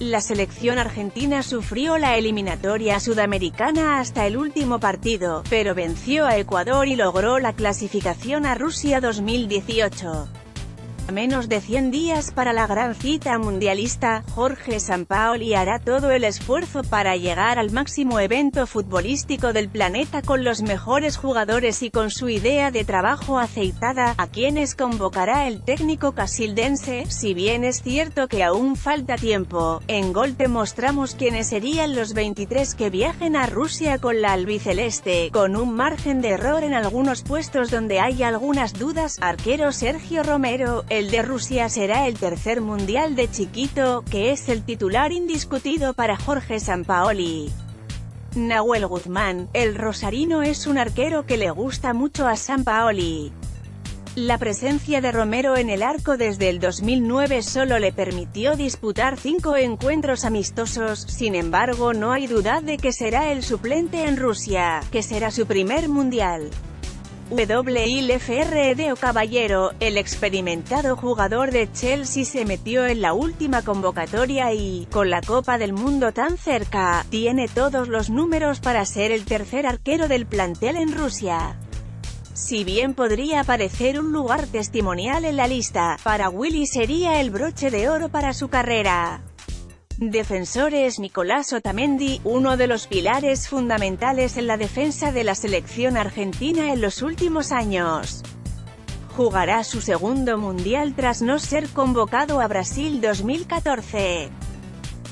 La selección argentina sufrió la eliminatoria sudamericana hasta el último partido, pero venció a Ecuador y logró la clasificación a Rusia 2018. Menos de 100 días para la gran cita mundialista, Jorge Sampaoli hará todo el esfuerzo para llegar al máximo evento futbolístico del planeta con los mejores jugadores y con su idea de trabajo aceitada, a quienes convocará el técnico casildense, si bien es cierto que aún falta tiempo. En Gol te mostramos quiénes serían los 23 que viajen a Rusia con la albiceleste, con un margen de error en algunos puestos donde hay algunas dudas, arquero Sergio Romero, el de Rusia será el tercer mundial de Chiquito, que es el titular indiscutido para Jorge Sampaoli. Nahuel Guzmán, el rosarino es un arquero que le gusta mucho a Sampaoli. La presencia de Romero en el arco desde el 2009 solo le permitió disputar cinco encuentros amistosos, sin embargo no hay duda de que será el suplente en Rusia, que será su primer mundial. O Caballero, el experimentado jugador de Chelsea se metió en la última convocatoria y, con la Copa del Mundo tan cerca, tiene todos los números para ser el tercer arquero del plantel en Rusia. Si bien podría parecer un lugar testimonial en la lista, para Willy sería el broche de oro para su carrera. Defensores Nicolás Otamendi, uno de los pilares fundamentales en la defensa de la selección argentina en los últimos años. Jugará su segundo mundial tras no ser convocado a Brasil 2014.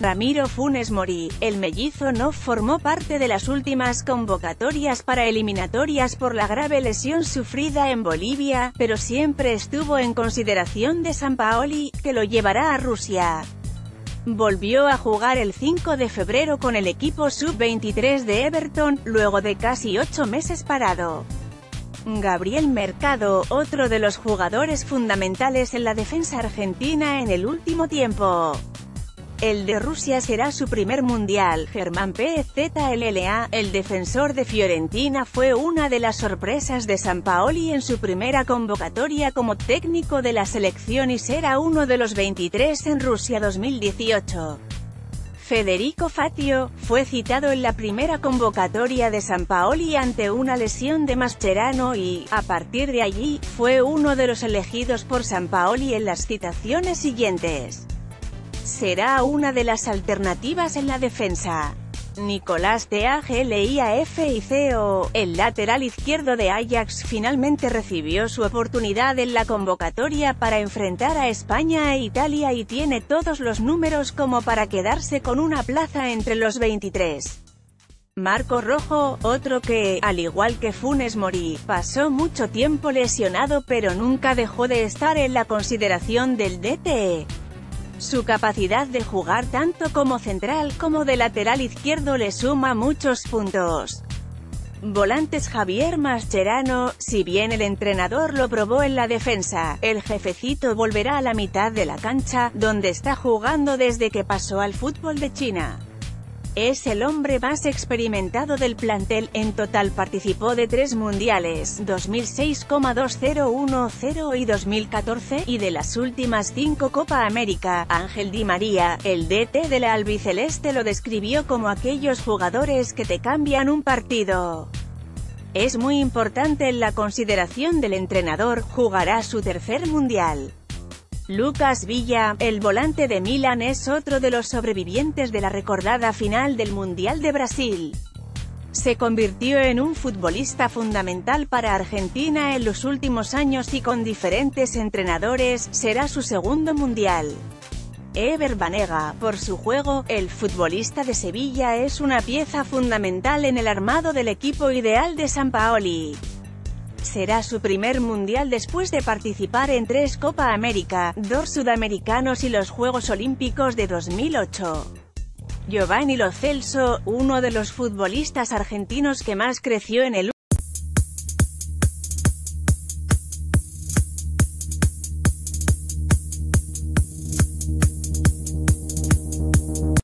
Ramiro Funes Mori, el mellizo no formó parte de las últimas convocatorias para eliminatorias por la grave lesión sufrida en Bolivia, pero siempre estuvo en consideración de San Paoli, que lo llevará a Rusia. Volvió a jugar el 5 de febrero con el equipo sub-23 de Everton, luego de casi ocho meses parado. Gabriel Mercado, otro de los jugadores fundamentales en la defensa argentina en el último tiempo. El de Rusia será su primer mundial. Germán PZLLA, el defensor de Fiorentina fue una de las sorpresas de San Paoli en su primera convocatoria como técnico de la selección y será uno de los 23 en Rusia 2018. Federico Fatio, fue citado en la primera convocatoria de San Paoli ante una lesión de Mascherano y, a partir de allí, fue uno de los elegidos por San Paoli en las citaciones siguientes será una de las alternativas en la defensa. Nicolás de AGLIAF y CO, el lateral izquierdo de Ajax finalmente recibió su oportunidad en la convocatoria para enfrentar a España e Italia y tiene todos los números como para quedarse con una plaza entre los 23. Marco Rojo, otro que, al igual que Funes Mori, pasó mucho tiempo lesionado pero nunca dejó de estar en la consideración del DTE. Su capacidad de jugar tanto como central como de lateral izquierdo le suma muchos puntos. Volantes Javier Mascherano, si bien el entrenador lo probó en la defensa, el jefecito volverá a la mitad de la cancha, donde está jugando desde que pasó al fútbol de China. Es el hombre más experimentado del plantel, en total participó de tres mundiales, 2006,2010 y 2014, y de las últimas cinco Copa América. Ángel Di María, el DT de la albiceleste lo describió como aquellos jugadores que te cambian un partido. Es muy importante en la consideración del entrenador, jugará su tercer mundial. Lucas Villa, el volante de Milan es otro de los sobrevivientes de la recordada final del Mundial de Brasil. Se convirtió en un futbolista fundamental para Argentina en los últimos años y con diferentes entrenadores, será su segundo Mundial. Ever Banega, por su juego, el futbolista de Sevilla es una pieza fundamental en el armado del equipo ideal de San Paoli. Será su primer mundial después de participar en tres Copa América, dos sudamericanos y los Juegos Olímpicos de 2008. Giovanni Lo Celso, uno de los futbolistas argentinos que más creció en el